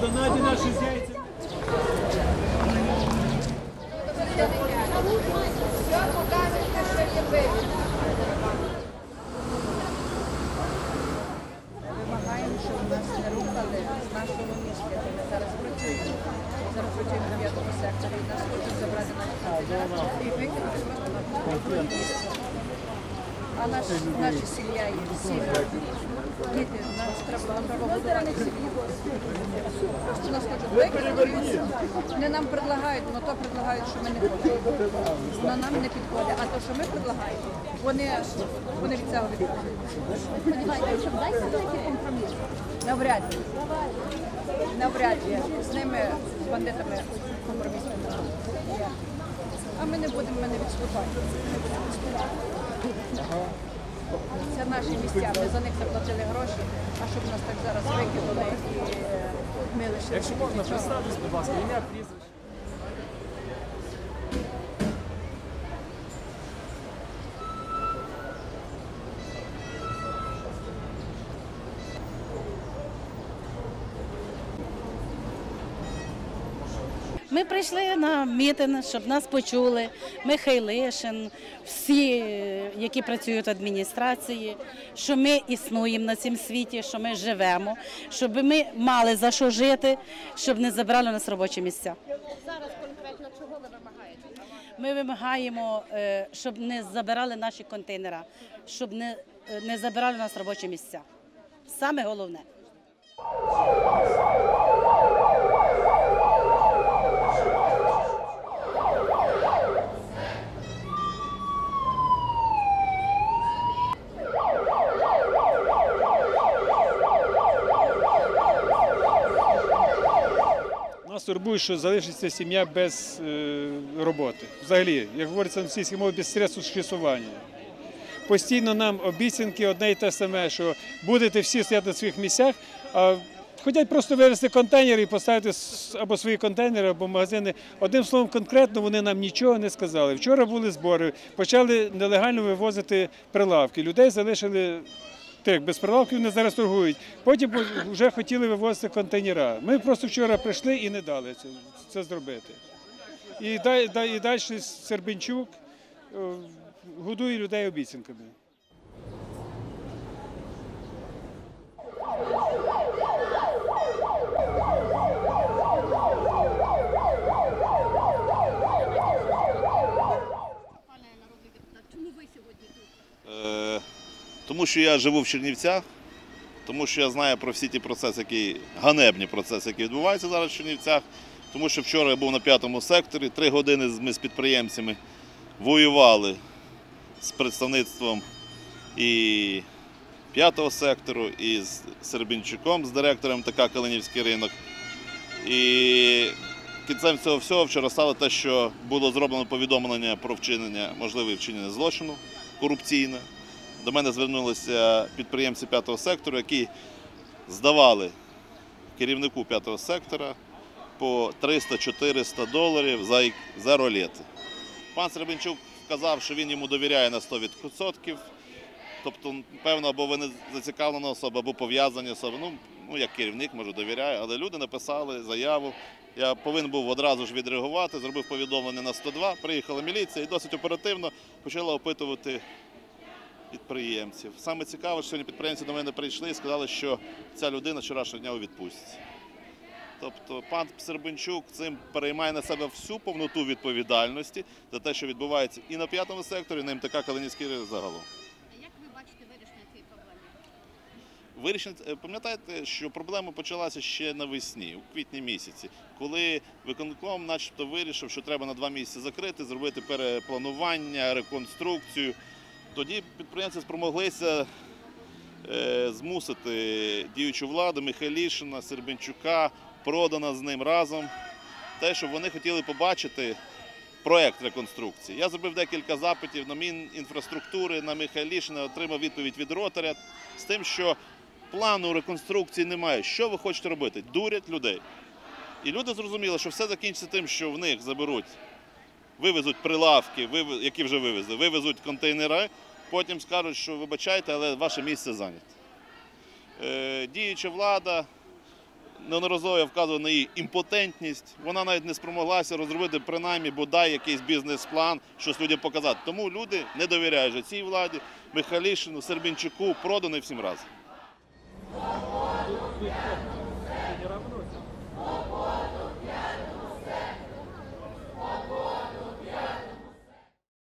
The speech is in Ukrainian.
Донаті наші яйця. Вимагаємо, щоб нас не рухали з нашого міста, ми зараз працюємо. Зараз працюємо в дев'ятому секторі, нас хочуть забрати на і викинути просто на місце. А наш, наші сім'я є сім'я, діти, нас треба, нам треба будувати сім'ю. Просто нас хочуть все. Вони нам предлагають, але то предлагають, що ми не хочемо. Воно нам не підходить. А то, що ми предлагаємо, вони, вони від цього відходять. Сподіваєтеся, що вдасться знайти компроміс? Навряд ли. Навряд ли. З ними, з бандитами компроміс не. А ми не будемо, ми не відступати. Це наші місця. Ми за них заплатили гроші, а щоб нас так зараз викинули і е, ми лишили. Якщо можна, без представтесь, будь ласка, ім'я, прізвище. Ми прийшли на мітинг, щоб нас почули. Михайлишин, всі, е, які працюють в адміністрації, що ми існуємо на цьому світі, що ми живемо, щоб ми мали за що жити, щоб не забрали нас робочі місця. Зараз конкретно чого ви вимагаєте? Ми вимагаємо, е, щоб не забирали наші контейнери, щоб не, е, не забирали нас робочі місця. Саме головне. Нас турбує, що залишиться сім'я без е, роботи. Взагалі, як говориться російській мові, без средств существування. Постійно нам обіцянки одне й те саме, що будете всі стояти на своїх місцях, а хочуть просто вивезти контейнери і поставити або свої контейнери, або магазини. Одним словом, конкретно вони нам нічого не сказали. Вчора були збори, почали нелегально вивозити прилавки. Людей залишили тих без прилавків, вони зараз торгують. Потім вже хотіли вивозити контейнера. Ми просто вчора прийшли і не дали це, це зробити. І, і далі Сербенчук е, годує людей обіцянками. Що я живу в Чернівцях, тому що я знаю про всі ті процеси, які ганебні процеси, які відбуваються зараз в Чернівцях. Тому що вчора я був на п'ятому секторі, три години ми з підприємцями воювали з представництвом і п'ятого сектору, і з Сербінчуком, з директором ТК Калинівський ринок. І кінцем цього всього вчора стало те, що було зроблено повідомлення про вчинення, можливе вчинення злочину корупційне. До мене звернулися підприємці п'ятого сектору, які здавали керівнику п'ятого сектора по 300-400 доларів за, за ролети. Пан Серебенчук вказав, що він йому довіряє на 100%. Тобто, певно, або ви не зацікавлена особа, або пов'язані особи. Ну, ну, як керівник, може, довіряю. Але люди написали заяву. Я повинен був одразу ж відреагувати, зробив повідомлення на 102, приїхала міліція і досить оперативно почала опитувати підприємців. Саме цікаве, що сьогодні підприємці до мене прийшли і сказали, що ця людина вчорашнього дня у відпустці. Тобто пан Сербенчук цим переймає на себе всю повноту відповідальності за те, що відбувається і на п'ятому секторі, і на МТК Калинівський загалом. Як ви бачите вирішення цієї проблеми? Вирішення, е, пам'ятаєте, що проблема почалася ще навесні, у квітні місяці, коли виконком начебто вирішив, що треба на два місяці закрити, зробити перепланування, реконструкцію. Тоді підприємці спромоглися е, змусити діючу владу Михайлішина, Сербенчука, продана з ним разом, те, що вони хотіли побачити проект реконструкції. Я зробив декілька запитів на Мінінфраструктури, на Михайлішина, отримав відповідь від ротаря з тим, що плану реконструкції немає. Що ви хочете робити? Дурять людей. І люди зрозуміли, що все закінчиться тим, що в них заберуть, вивезуть прилавки, які вже вивезли, вивезуть контейнери, потім скажуть, що вибачайте, але ваше місце зайняте. Е, Діюча влада неодноразово я вказував на її імпотентність. Вона навіть не спромоглася розробити принаймні бодай якийсь бізнес-план, щось людям показати. Тому люди не довіряють цій владі, Михайлішину, Сербінчуку, продано і всім разом.